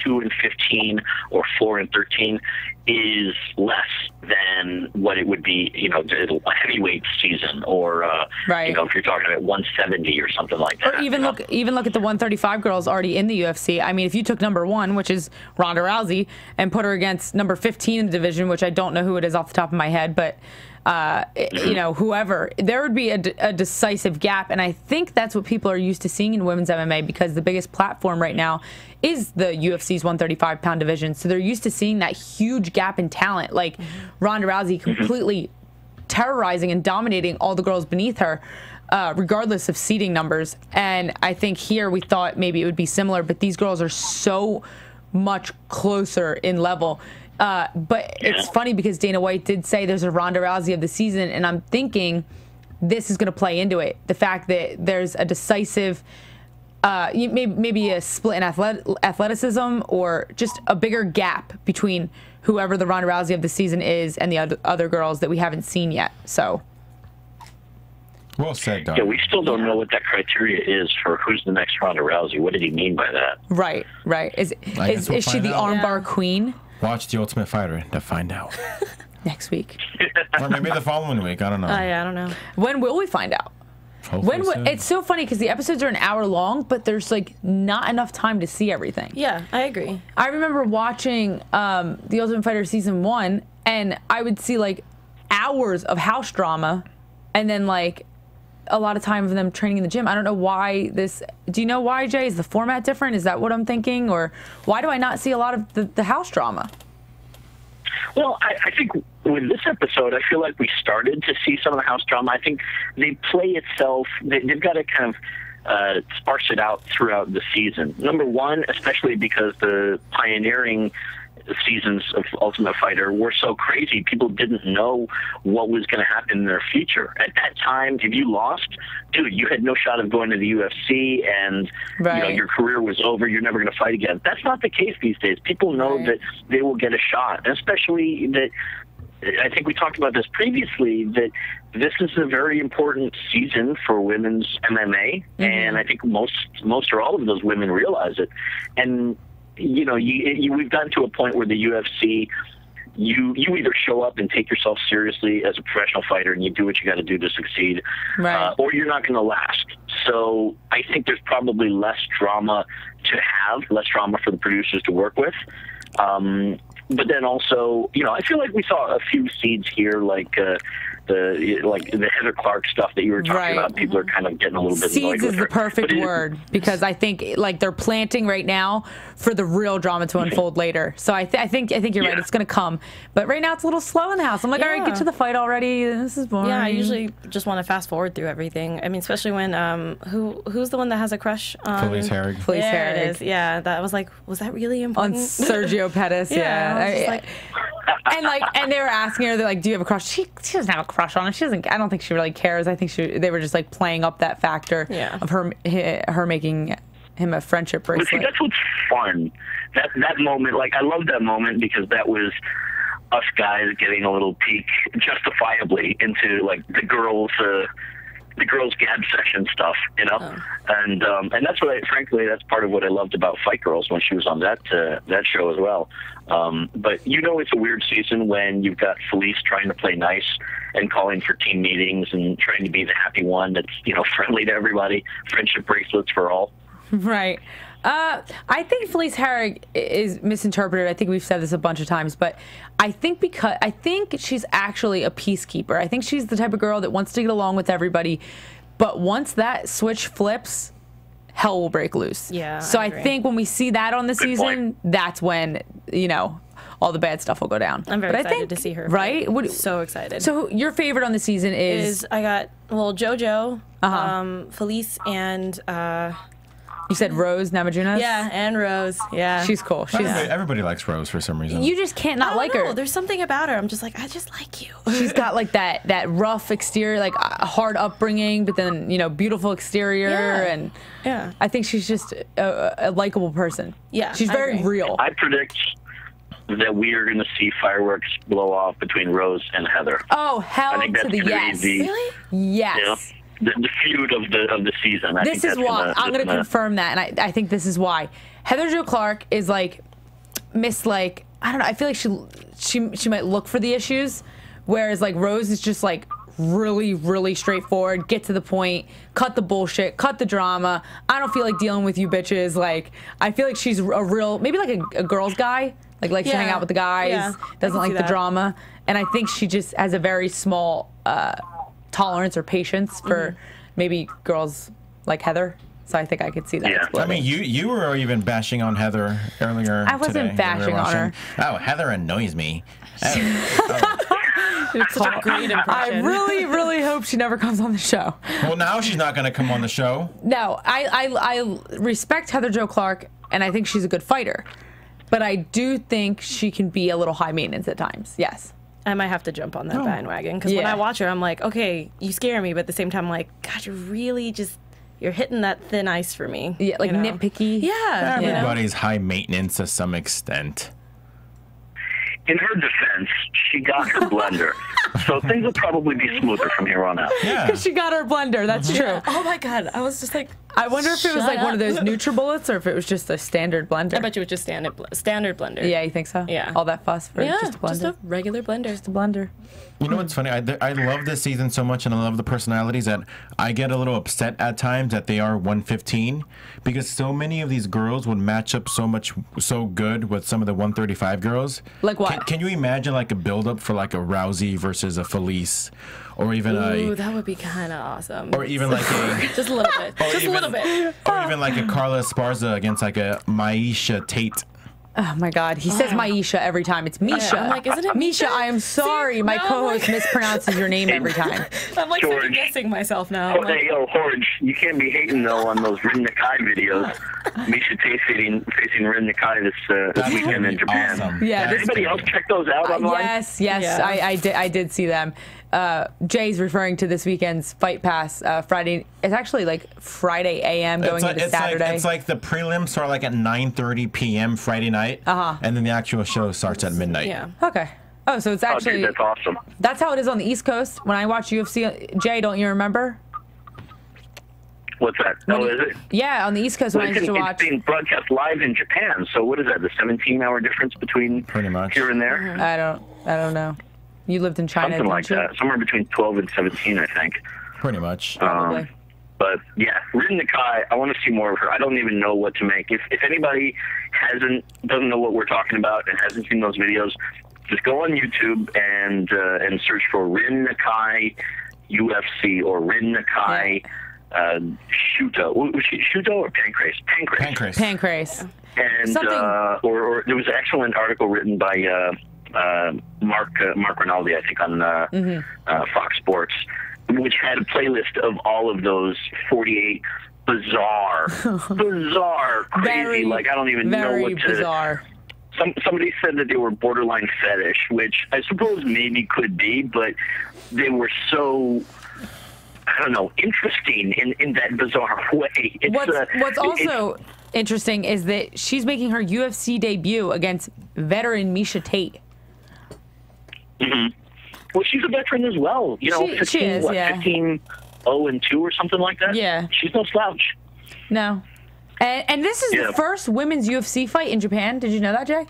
two and fifteen or four and thirteen is less than what it would be, you know, the- a heavyweight season or uh, Right. you know if you're talking about 170 or something like that. Or even you know? look, even look at the 135 girls already in the UFC. I mean, if you took number one, which is Ronda Rousey, and put her against number 15 in the division, which I don't know who it is off the top of my head, but uh, you know, whoever, there would be a, d- a decisive gap, and I think that's what people are used to seeing in women's MMA because the biggest platform right now is the UFC's 135 pound division. So they're used to seeing that huge gap in talent, like Ronda Rousey completely terrorizing and dominating all the girls beneath her, uh, regardless of seating numbers. And I think here we thought maybe it would be similar, but these girls are so much closer in level. Uh, but it's funny because Dana White did say there's a Ronda Rousey of the season, and I'm thinking this is going to play into it. The fact that there's a decisive uh, maybe, maybe a split in athlet- athleticism or just a bigger gap between whoever the Ronda Rousey of the season is and the other, other girls that we haven't seen yet. So, Well said, Doug. yeah, we still don't know what that criteria is for who's the next Ronda Rousey. What did he mean by that? right, right. Is is, we'll is she the out. armbar queen Watch The Ultimate Fighter to find out. next week? or maybe the following week. I don't know. Uh, yeah, I don't know. When will we find out? Hopefully When soon. it's so funny because the episodes are an hour long, but there's like not enough time to see everything. Yeah, I agree. I remember watching um, The Ultimate Fighter season one, and I would see like hours of house drama, and then like a lot of time of them training in the gym. I don't know why this. Do you know why, Jay? Is the format different? Is that what I'm thinking, or why do I not see a lot of the, the house drama? Well, I, I think with this episode, I feel like we started to see some of the house drama. I think they play itself. They, they've got to kind of uh, sparse it out throughout the season. Number one, especially because the pioneering seasons of Ultimate Fighter were so crazy. People didn't know what was going to happen in their future. At that time, if you lost, dude, you had no shot of going to the UFC, and you know your career was over. You're never going to fight again. That's not the case these days. People know Right. that they will get a shot, and especially that. I think we talked about this previously that this is a very important season for women's MMA, mm-hmm. and I think most most or all of those women realize it. And you know, you, you we've gotten to a point where the UFC. You, you either show up and take yourself seriously as a professional fighter and you do what you got to do to succeed, Right. uh, or you're not going to last. So I think there's probably less drama to have, less drama for the producers to work with. Um, but then also, you know, I feel like we saw a few seeds here, like uh, the like the Heather Clark stuff that you were talking Right. about. People are kind of getting a little bit annoyed Seeds is the perfect But it- word because I think like they're planting right now for the real drama to unfold later. So I, th- I think I think you're right. It's gonna come, but right now it's a little slow in the house. I'm like, all right, Yeah. get to the fight already. This is boring. Yeah, I usually just want to fast forward through everything. I mean, especially when um, who who's the one that has a crush on Felice Herrig. Felice there Herrig. it is. Yeah, that was like, was that really important? on? Sergio Pettis. Yeah, Yeah, I was just I- like- and like, and they were asking her, they're like, "Do you have a crush?" She she doesn't have a crush on him. She doesn't. I don't think she really cares. I think she they were just like playing up that factor Yeah. of her her making him a friendship But see, that's what's fun. That that moment, like I love that moment because that was us guys getting a little peek, justifiably, into like the girls, uh, the girls' gab session stuff, you know. And um, and that's what I, frankly, that's part of what I loved about Fight Girls when she was on that uh, that show as well. Um, but you know, it's a weird season when you've got Felice trying to play nice and calling for team meetings and trying to be the happy one that's you know friendly to everybody, friendship bracelets for all. Right. Uh, I think Felice Herrig is misinterpreted. I think we've said this a bunch of times, but I think because I think she's actually a peacekeeper. I think she's the type of girl that wants to get along with everybody, but once that switch flips, hell will break loose. Yeah, So I I, think when we see that on the Good season, point. that's when you know all the bad stuff will go down. I'm very But I excited think- to see her. Right? What, so excited. so your favorite on the season is, is I got well JoJo, Uh-huh. um, Felice, and uh, you said Rose Namajunas? yeah, and Rose. Yeah, She's cool. She's Everybody, everybody likes Rose for some reason. you just can't I not don't like know, her. There's something about her. I'm just like I just like you. She's got like that that rough exterior, like a hard upbringing, but then you know beautiful exterior, Yeah. and Yeah. I think she's just a, a likable person. Yeah, she's very agree. real. I predict that we are going to see fireworks blow off between Rose and Heather. oh hell I think to that's the gonna yes, be Really? yes. you know, the, the feud of the of the season. I this think is why gonna, I'm going to confirm that, and I, I think this is why Heather Jo Clark is like Miss like I don't know. I feel like she she she might look for the issues, whereas like Rose is just like really really straightforward, get to the point, cut the bullshit, cut the drama. I don't feel like dealing with you bitches. Like I feel like she's a real maybe like a, a girl's guy. Like likes to hang out with the guys, Yeah, doesn't like the that. drama, and I think she just has a very small uh, tolerance or patience for Mm-hmm. maybe girls like Heather. So I think I could see that. Yeah. I mean, you you were even bashing on Heather earlier. I wasn't today we bashing on her. Oh, Heather annoys me. Oh, Such a great I really, really hope she never comes on the show. well, now she's not going to come on the show. No, I, I, I respect Heather Jo Clark, and I think she's a good fighter. But I do think she can be a little high maintenance at times. Yes. I might have to jump on that bandwagon because when I watch her, I'm like, okay, you scare me, but at the same time, I'm like, God, you're really just you're hitting that thin ice for me. Yeah, like you know? nitpicky. Yeah, you know? Everybody's high maintenance to some extent. In her defense, she got her blender, so things will probably be smoother from here on out. Yeah. because She got her blender. That's mm-hmm. true. Oh my God, I was just like, I wonder if it was Shut like one of up. those NutriBullets or if it was just a standard blender. I bet you it was just standard bl- standard blender. yeah, you think so? Yeah. All that fuss for yeah, just a blender. just a regular blender. Just a blender. You know what's funny? I, I love this season so much and I love the personalities that I get a little upset at times that they are 115 because so many of these girls would match up so much, so good with some of the 135 girls. Like what? Can, can you imagine like a build up for like a Rousey versus a Felice or even Ooh, a, that would be kind of awesome. or even like a, just a little bit. just even- a little bit. or even like a Carla Esparza against like a Maisha Tate. Oh my God, he says Maisha every time. It's Misha. I'm like, isn't it Misha? Misha? I am sorry. See? My No, co-host like- mispronounces your name every time. I'm like George. second guessing myself now. Oh, I'm like, hey, yo, Jorge, you can't be hating though on those Rin Nakai videos. Miesha Tate facing, facing Rin Nakai this, uh, this weekend in Japan. awesome. Yeah, Has this- anybody else check those out Uh, online? yes, yes, Yeah. I, I did. I did see them. Uh, Jay's referring to this weekend's Fight Pass uh, Friday. It's actually like Friday a.m. going It's like, into it's, like, Saturday. it's like the prelims are like at 9:30 p.m. Friday night, Uh-huh. and then the actual show starts at midnight. yeah. okay. Oh, so it's Oh, actually dude, that's awesome. that's how it is on the East Coast. When I watch UFC, Jay, don't you remember? What's that? When oh, you- is it? Yeah, on the East Coast when I Well, used it's, to it's being broadcast live in Japan. So what is that? The 17-hour difference between Pretty much. here and there? I don't. I don't know. You lived in China, Something like you? that. Somewhere between 12 and 17, I think. Pretty much. Probably. Um, but yeah, Rin Nakai, I want to see more of her. I don't even know what to make. If if anybody hasn't doesn't know what we're talking about and hasn't seen those videos, just go on YouTube and uh, and search for Rin Nakai UFC or Rin Nakai uh, Shooto. Was she Shooto or Pancrase? Pancrase. Pancreas. Pancrase. And Something- uh, or, or there was an excellent article written by uh, uh, Mark uh, Mark Rinaldi, I think, on uh, Mm-hmm. uh, Fox Sports, which had a playlist of all of those 48 bizarre, bizarre, crazy. Very, like I don't even know what to. bizarre. Some somebody said that they were borderline fetish, which I suppose maybe could be, but they were so. I don't know, interesting in, in that bizarre way. It's, What's uh, What's also interesting is that she's making her UFC debut against veteran Miesha Tate. Well, she's a veteran as well. You know, She- she 15, is, what, yeah. 15 0 and 2 or something like that. Yeah. She's no slouch. No. And, and this is Yeah. the first women's UFC fight in Japan. Did you know that, Jay?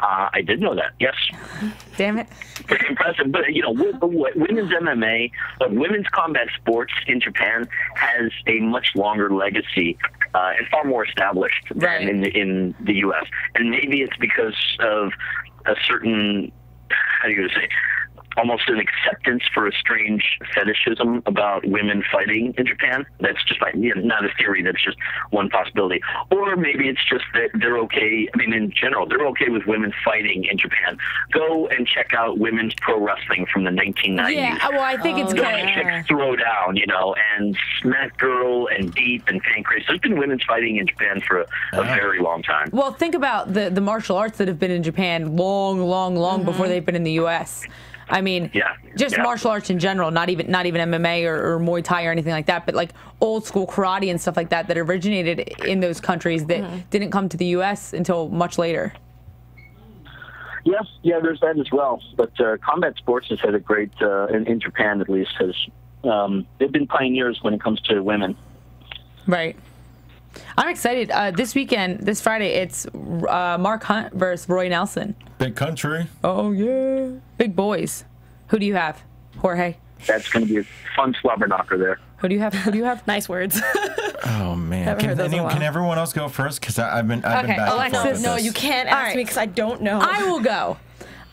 Uh, I did know that. Yes. Damn it. Pretty impressive. But, you know, women's MMA, uh, women's combat sports in Japan has a much longer legacy uh, and far more established than Right. in, the, in the U.S. And maybe it's because of a certain, how do you say, almost an acceptance for a strange fetishism about women fighting in Japan. That's just like you know, not a theory. That's just one possibility. Or maybe it's just that they're okay. I mean, in general, they're okay with women fighting in Japan. Go and check out women's pro wrestling from the 1990s. Yeah, uh, well, I think it's Oh, Go kind and of. yeah. check Throwdown, you know, and Smack Girl and Deep and Pancrase. There's been women's fighting in Japan for a, a very long time. Well, think about the, the martial arts that have been in Japan long, long, long mm-hmm. before they've been in the U.S. I mean, Yeah, just yeah. martial arts in general, not even not even MMA or, or Muay Thai or anything like that, but like old school karate and stuff like that that originated in those countries that didn't come to the U.S. until much later. Yes, yeah, there's that as well. But uh, combat sports has had a great, uh, in, in Japan at least, has um, they've been pioneers when it comes to women. Right. I'm excited. Uh, this weekend, this Friday, it's uh, Mark Hunt versus Roy Nelson. Big country. Oh yeah, big boys. Who do you have, Jorge? That's going to be a fun slobber knocker there. Who do you have? Who do you have? Nice words. Oh man. Can, heard those in a anyone- can everyone else go first? Because I've been I've Okay, been back and Alexis, forth with no, this. you can't ask right. me because I don't know. I will go.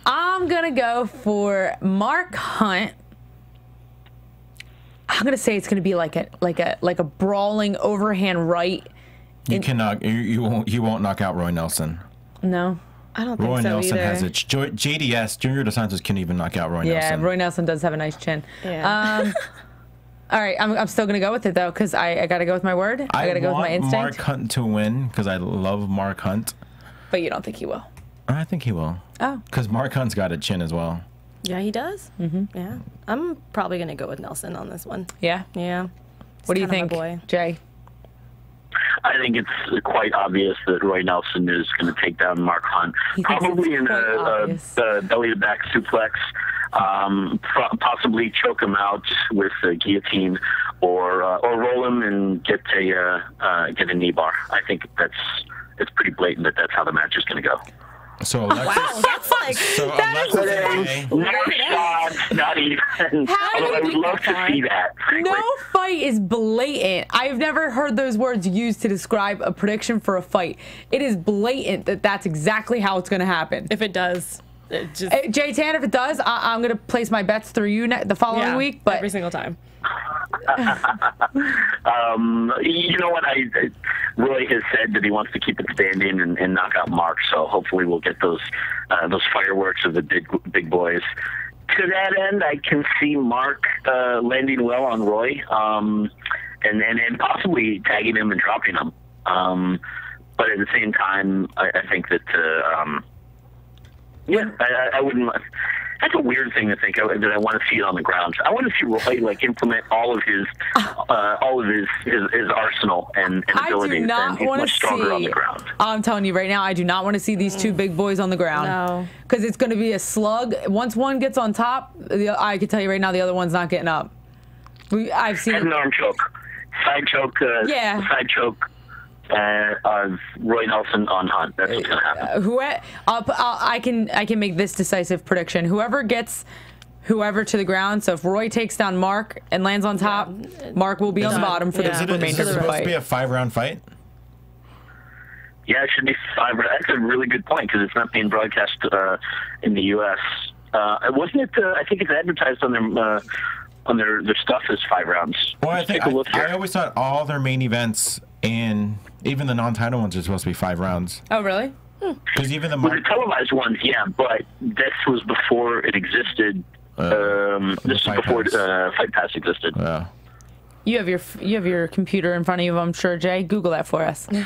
I'm gonna go for Mark Hunt. I'm gonna say it's gonna be like a like a like a brawling overhand right. You cannot. You, you won't. You won't knock out Roy Nelson. No. I don't think Roy so Nelson either. has it. Jo- JDS Junior Dos Santos can even knock out Roy Yeah, Nelson. Yeah, Roy Nelson does have a nice chin. Yeah. Um, all right, I'm, I'm still gonna go with it though, because I, I gotta go with my word. I, gotta go with want my instinct. Mark Hunt to win because I love Mark Hunt. But you don't think he will? I think he will. Oh. Because Mark Hunt's got a chin as well. Yeah, he does. Mm-hmm. Yeah. I'm probably gonna go with Nelson on this one. Yeah. Yeah. What do you think, boy. Jay? I think it's quite obvious that Roy Nelson is going to take down Mark Hunt, He probably in a, a, a belly to back suplex, um, pro- possibly choke him out with a guillotine, or uh, or roll him and get a uh, uh, get a knee bar. I think that's it's pretty blatant that that's how the match is going to go. So oh, Alexis. Wow, that's like So That is Alexis and Jay- not even. How Although I would love to see that. frankly. No fight is blatant. I've never heard those words used to describe a prediction for a fight. It is blatant that that's exactly how it's going to happen. if it does. It just Uh, Jay Tan, if it does, I- I'm gonna place my bets through you ne- the following yeah, week. But every single time. Um, you know what? I, I Roy has said that he wants to keep it standing and, and knock out Mark. So hopefully we'll get those uh, those fireworks of the big big boys. To that end, I can see Mark uh, landing well on Roy, um, and, and and possibly tagging him and dropping him. Um, but at the same time, I, I think that uh, um, yeah, I, I- I wouldn't. That's a weird thing to think of, that I want to see it on the ground. I want to see Roy like implement all of his, uh, all of his, his, his arsenal and, and I abilities, do and not he's want to much stronger on see. the ground. I'm telling you right now, I do not want to see these two big boys on the ground. No. because it's going to be a slug. Once one gets on top, the, I can tell you right now, the other one's not getting up. We, I've seen. Head and arm choke, side choke, uh, Yeah. side choke uh, of Roy Nelson on Hunt. That's what's going to happen. who I'll, I'll, I can I can make this decisive prediction. Whoever gets whoever to the ground. So if Roy takes down Mark and lands on top, Mark will be on the bottom for Yeah. the Is it, is remainder it of the supposed to be a five round fight? Yeah, it should be five. That's a really good point because it's not being broadcast uh, in the U.S. Uh, wasn't it? Uh, I think it's advertised on their on their, their stuff is five rounds. Well, I Let's think look I. I always thought all their main events and even the non-title ones are supposed to be five rounds. Oh really? Because even the Well, the televised ones, yeah, but this was before it existed. Uh, um, the this is before Pass. uh, Fight Pass existed. yeah. You have your you have your computer in front of you. I'm sure Jay. Google that for us.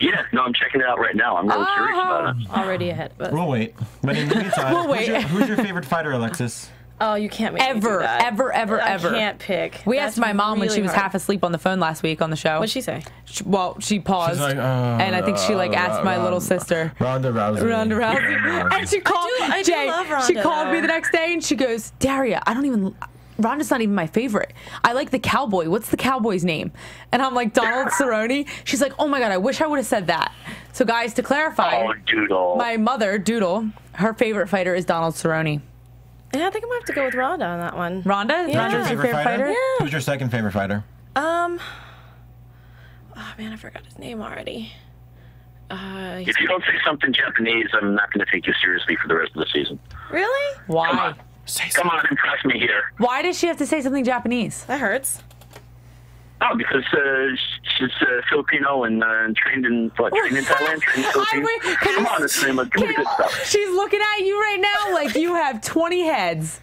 Yeah, no, I'm checking it out right now. I'm really curious about it. Already ahead. But We'll wait. But in the meantime, We'll who's, your, wait. who's your favorite fighter, Alexis? Oh, you can't make me do Ever, that. ever, ever, I ever. can't pick. We That's asked my mom when she was hard. half asleep on the phone last week on the show. What'd she say? She- well, she paused, She's like, uh, and I think she like asked my little sister. Ronda Rousey. Ronda Rousey. And she called do- I do Jay. love She Ronda, called me the next day and she goes, Daria, I don't even. Ronda's not even my favorite. I like the cowboy. What's the cowboy's name? And I'm like Donald Cerrone. She's like, oh my god, I wish I would have said that. So guys, to clarify, Oh, doodle. my mother Doodle, her favorite fighter is Donald Cerrone. Yeah, I think I'm gonna have to go with Ronda on that one. Ronda, Yeah. Ronda's your favorite fighter. Yeah. Who's your second favorite fighter? Um. Oh man, I forgot his name already. Uh, if you don't say something Japanese, I'm not going to take you seriously for the rest of the season. really? Why? Come Why? on, Say come on, impress me here. Why does she have to say something Japanese? That hurts. Oh, because uh, she's uh, Filipino and uh, trained in what? Trained in Thailand, trained in Philippines. wait, Come you- on, it's name of good stuff. She's looking at you right now like you have 20 heads.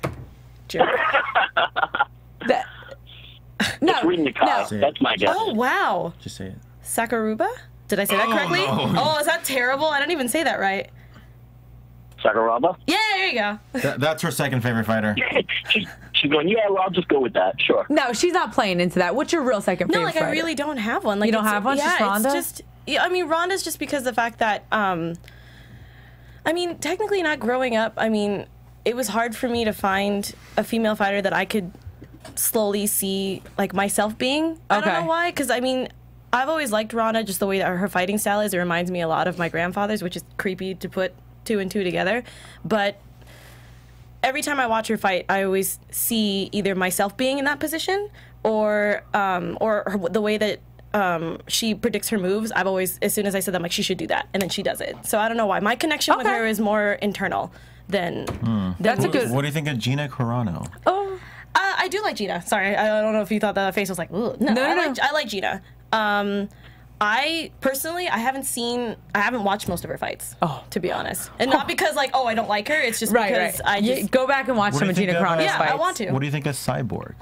Joke. That, no, It's Ring Nikai. no. That's my guess. oh wow, Just say it. Sakaruba. Did I say that correctly? no. Oh, is that terrible? I didn't even say that right. Sakuraba. Yeah, there you go. That, that's her second favorite fighter. she's, she's going, yeah, well, I'll just go with that. Sure. No, she's not playing into that. What's your real second No, favorite like I fighter? really don't have one. Like You don't have one? Yeah, Just Ronda? it's just. Yeah, I mean, Ronda's just because the fact that. um I mean, technically, not growing up. I mean, it was hard for me to find a female fighter that I could slowly see like myself being. Okay. I don't know why, because I mean. I've always liked Ronda, just the way that her fighting style is. It reminds me a lot of my grandfather's, which is creepy to put two and two together. But every time I watch her fight, I always see either myself being in that position or um, or her, the way that um, she predicts her moves. I've always, as soon as I said that, I'm like, she should do that, and then she does it. So I don't know why. My connection with her is more internal than. than That's a good- What do you think of Gina Carano? Oh, Uh, I do like Gina. Sorry, I don't know if you thought that face was like, Ugh. no, No, I, no, like. I like Gina. Um, I personally, I haven't seen, I haven't watched most of her fights. Oh. to be honest, and not because like, oh, I don't like her. It's just right, because right. I You- just, go back and watch some do of you think Gina of, Carano's yeah, fights. I want to. What do you think of Cyborg?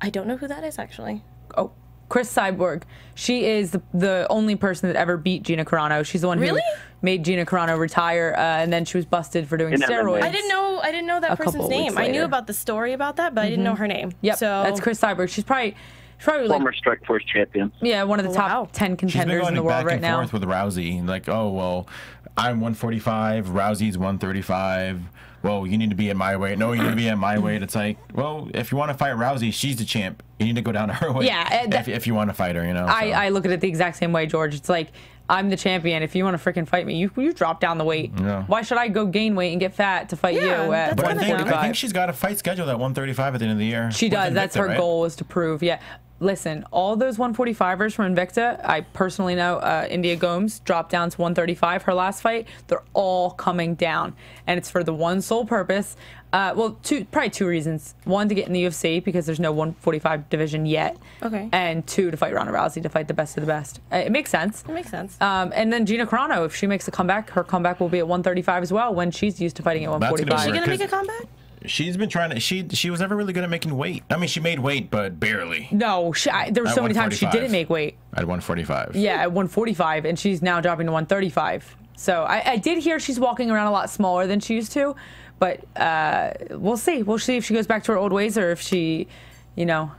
I don't know who that is actually. Oh, Cris Cyborg. She is the, the only person that ever beat Gina Carano. She's the one Really? who made Gina Carano retire, uh, and then she was busted for doing In steroids. I didn't know. I didn't know that person's name. I knew about the story about that, but I didn't know her name. Yep, So that's Cris Cyborg. She's probably, she's probably like, Former Strikeforce champion. yeah, one of the top Wow. ten She's been contenders going in the world back right and now. forth with Rousey. Like, oh well, I'm 145. Rousey's 135. Well, you need to be at my weight. No, you need to be at my weight. It's like, well, if you want to fight Rousey, she's the champ. You need to go down to her weight. Yeah, eh, and if, if you want to fight her, you know. I, so. I look at it the exact same way, George. It's like I'm the champion. If you want to freaking fight me, you you drop down the weight. Yeah. Why should I go gain weight and get fat to fight Yeah, you at But I think. I think she's got a fight scheduled at 135 at the end of the year. She does. That's Invicta, her right? goal is to prove. Yeah. Listen, all those 145ers from Invicta, I personally know uh, India Gomes dropped down to 135 her last fight. They're all coming down, and it's for the one sole purpose. Uh, well, two probably two reasons. One to get in the UFC because there's no 145 division yet. Okay. And two to fight Ronda Rousey to fight the best of the best. Uh, it makes sense. It makes sense. Um, and then Gina Carano, if she makes a comeback, her comeback will be at 135 as well when she's used to fighting at That's gonna 145. Is she gonna make a Because- comeback? She's been trying to. She she was never really good at making weight. I mean, she made weight, but barely. No, she, I, there were so many times she didn't make weight. At 145. Yeah, at 145, and she's now dropping to 135. So I, I did hear she's walking around a lot smaller than she used to, but uh, we'll see. We'll see if she goes back to her old ways or if she, you know,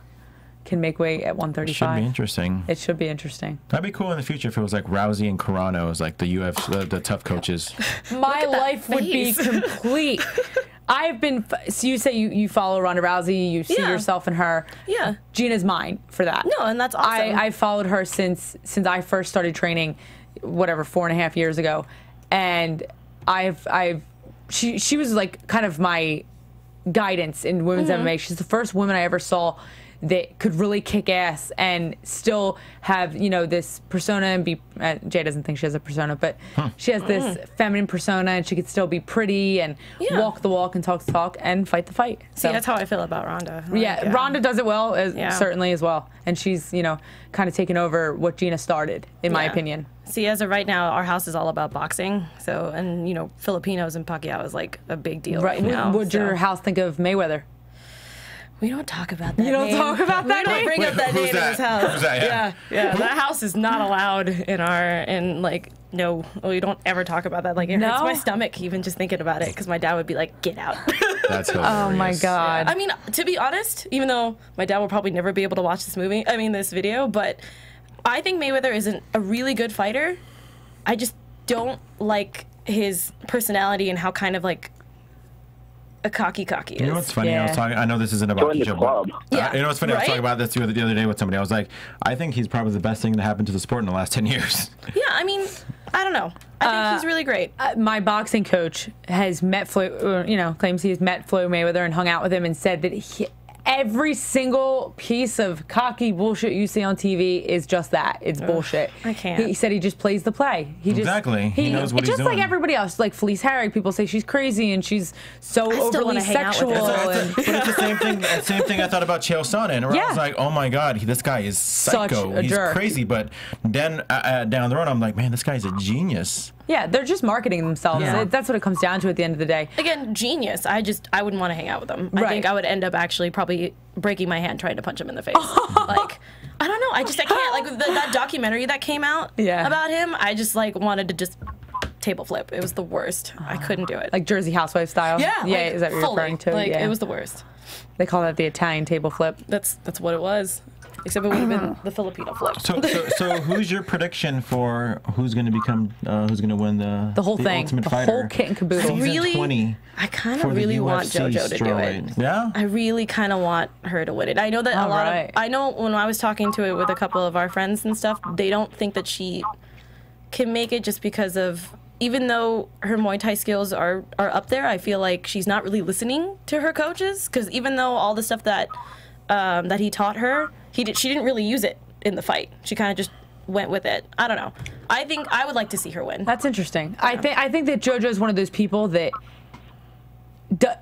can make weight at 135. It Should be interesting. It should be interesting. That'd be cool in the future if it was like Rousey and Carano as like the UFC, the, the tough coaches. My life would be complete. I've been. So you say you, you follow Ronda Rousey, you see Yeah. yourself in her. Yeah. Gina's mine for that. No, and that's awesome. I, I followed her since since I first started training, whatever four and a half years ago, and I've I've she she was like kind of my guidance in women's Mm-hmm. MMA. She's the first woman I ever saw that could really kick ass and still have you know this persona and be. Uh, Jay doesn't think she has a persona, but she has this feminine persona and she could still be pretty and Mm. Yeah. walk the walk and talk the talk and fight the fight. See, that's how I feel about Ronda. yeah, Like, Ronda does it well, as, Yeah. certainly as well, and she's you know kind of taken over what Gina started, in my opinion. See, as of right now, our house is all about boxing. So, and you know, Filipinos and Pacquiao is like a big deal right, Right? now. Would so- your house think of Mayweather? We don't talk about that. You don't name. talk about that We don't name? bring up that Who's name in that? this house. Who's that? Yeah. Yeah, yeah. That house is not allowed in our in like no. We don't ever talk about that. Like it hurts my stomach even just thinking about it because my dad would be like, "Get out." That's hilarious. Oh my god! I mean, to be honest, even though my dad will probably never be able to watch this movie, I mean, this video, but I think Mayweather is an, a really good fighter. I just don't like his personality and how kind of like a cocky cocky is. You know what's funny? I was talking. I know this isn't about Join the Keisha, club. but Yeah, uh, you know what's funny? I was talking about this the other, the other day with somebody. I was like, I think he's probably the best thing that happened to the sport in the last ten years. Yeah, I mean, I don't know. I think he's really great. Uh, my boxing coach has met Flo, you know, claims he's met Flo Mayweather and hung out with him and said that he, every single piece of cocky bullshit you see on TV is just that. It's bullshit. I can't. He said he just plays the play. He just Exactly. He knows what it's he's just like everybody else. Like Felice Herrig, people say she's crazy and she's so still overly wanna hang out with sexual. her. and, but it's the same thing. The same thing I thought about Chael Sonnen. Where I was like, oh my god, he, this guy is Such psycho. a He's jerk. crazy. But then uh, uh, down the road, I'm like, man, this guy's a genius. Yeah, they're just marketing themselves. Yeah. It- that's what it comes down to at the end of the day. Again, genius. I just I wouldn't want to hang out with him. I think I would end up actually probably breaking my hand trying to punch him in the face. like I don't know. I just I can't like the, that documentary that came out Yeah. about him. I just like wanted to just table flip. It was the worst. I oh. couldn't do it. Like Jersey Housewife style. yeah, yeah. like, is that what you're fully. referring to? Like yeah. it was the worst. they call that the Italian table flip. That's that's what it was. Except it would have been the Filipino flip. So, so, so who's your prediction for who's going to become, uh, who's going to win the The whole thing, Ultimate the Fighter whole kit and caboodle. season Really? 20 I kind of really want JoJo to do it. Yeah. I really kind of want her to win it. I know that All a lot right. of I know when I was talking to it with a couple of our friends and stuff, they don't think that she can make it just because of even though her Muay Thai skills are are up there, I feel like she's not really listening to her coaches because even though all the stuff that um, that he taught her, he did she didn't really use it in the fight. She kind of just went with it. I don't know. I think I would like to see her win. That's interesting. I think I think that JoJo is one of those people that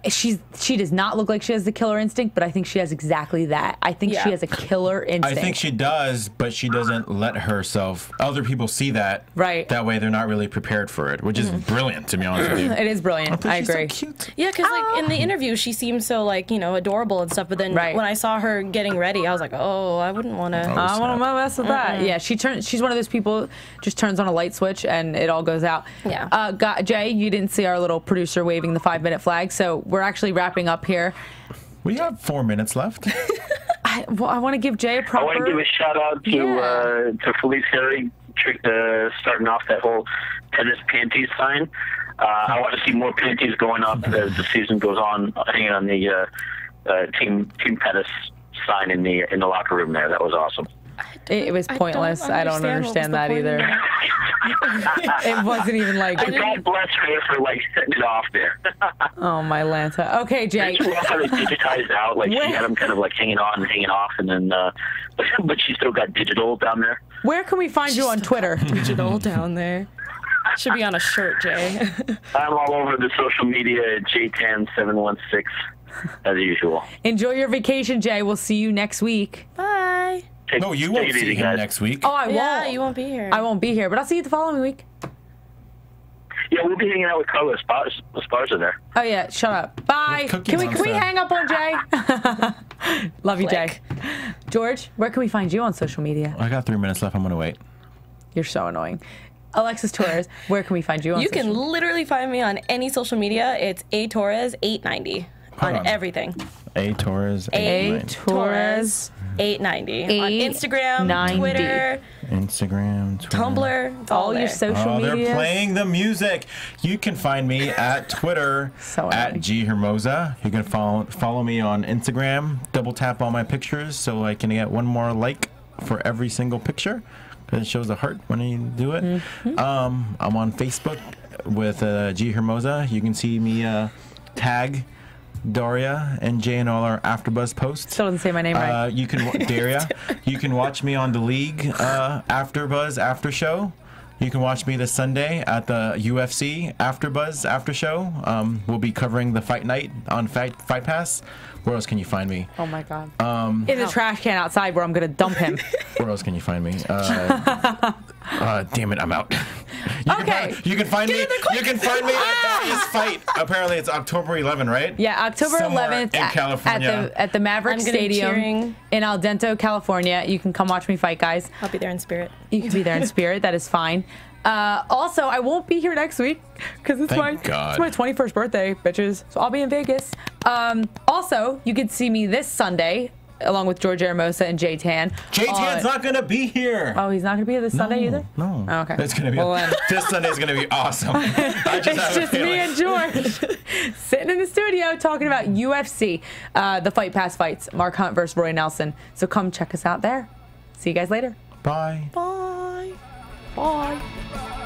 she's she does not look like she has the killer instinct, but I think she has exactly that. I think Yeah. she has a killer instinct. I think she does, but she doesn't let herself. Other people see that. Right. That way, they're not really prepared for it, which is brilliant, to be honest with you. it is brilliant. I She's so agree. cute. Yeah, because like in the interview, she seemed so like you know adorable and stuff. But then Right. when I saw her getting ready, I was like, oh, I wouldn't want to. Oh. I want to snap. mess with that. Yeah, she turns. She's one of those people just turns on a light switch and it all goes out. Yeah. Uh, got, Jay, you didn't see our little producer waving the five minute flag, so we're actually wrapping up here. We have four minutes left. I, well, I want to give Jay a I proper. I want to give a shout out to Yeah. uh, to Felice Herrig uh, starting off that whole tennis panties sign. Uh, I want to see more panties going up as the season goes on, hanging on the uh, uh, team team tennis sign in the in the locker room there. That was awesome. It, it was I don't pointless. I don't understand what was understand the that either. it wasn't even like, God bless her for like setting it off there. oh my Lanta. Okay, Jay. It's rough how they digitized out. Like Where- she had them kind of like hanging on and hanging off, and then uh, but, but she still got digital down there. Where can we find you on Twitter? digital down there. Should be on a shirt, Jay. I'm all over the social media at jtan716 as usual. Enjoy your vacation, Jay. We'll see you next week. Bye. Take, No, you take won't it see easy, him guys. next week. Oh, I Yeah, won't. you won't be here. I won't be here, but I'll see you the following week. Yeah, we'll be hanging out with Carlos Esparza Esparza there. Oh yeah, shut up. Bye. Can we on can we hang up on Jay? Love you, Click. Jay. George, where can we find you on social media? I got three minutes left. I'm gonna wait. You're so annoying. Alexis Torres, where can we find you on You social can literally find me on any social media. It's a Torres 890 on on. everything. A Torres. A 890. Torres 890 on 890. Instagram, Twitter, Instagram, Twitter. Tumblr, it's all all your there. social Oh, they're playing the music. You can find me at Twitter So at. G Hermoza. You can follow follow me on Instagram. Double tap all my pictures so I can get one more like for every single picture. 'cause It shows a heart when you do it. Mm-hmm. Um, I'm on Facebook with uh, G Hermoza. You can see me uh, tag Daria and Jay and all our AfterBuzz posts. Still doesn't say my name Uh, right. you can Daria. you can watch me on the League uh, AfterBuzz After Show. You can watch me this Sunday at the UFC AfterBuzz After Show. Um, we'll be covering the fight night on Fight Fight Pass. Where else can you find me? Oh my god. Um, In the trash can outside where I'm gonna dump him. Where else can you find me? Uh, uh, damn it, I'm out. You Okay. Can find, you can find me. Get in the You can find me at Daria's fight. Apparently, it's October 11, right? Yeah, October Somewhere 11th in at, California. at the at the Maverick I'm gonna be Stadium in El Dento, California. You can come watch me fight, guys. I'll be there in spirit. You can be there in spirit. That is fine. Uh, also, I won't be here next week because it's Thank my God. it's my 21st birthday, bitches. So I'll be in Vegas. Um, also, you can see me this Sunday along with George Hermoza and Jay Tan. Jay Tan's not gonna be here. Oh, he's not gonna be here this Sunday either. No. Oh, okay. It's gonna be. Well, then. this Sunday's gonna be awesome. Just It's just me and George sitting in the studio talking about UFC, uh, the Fight Pass fights, Mark Hunt versus Roy Nelson. So come check us out there. See you guys later. Bye. Bye. Bye.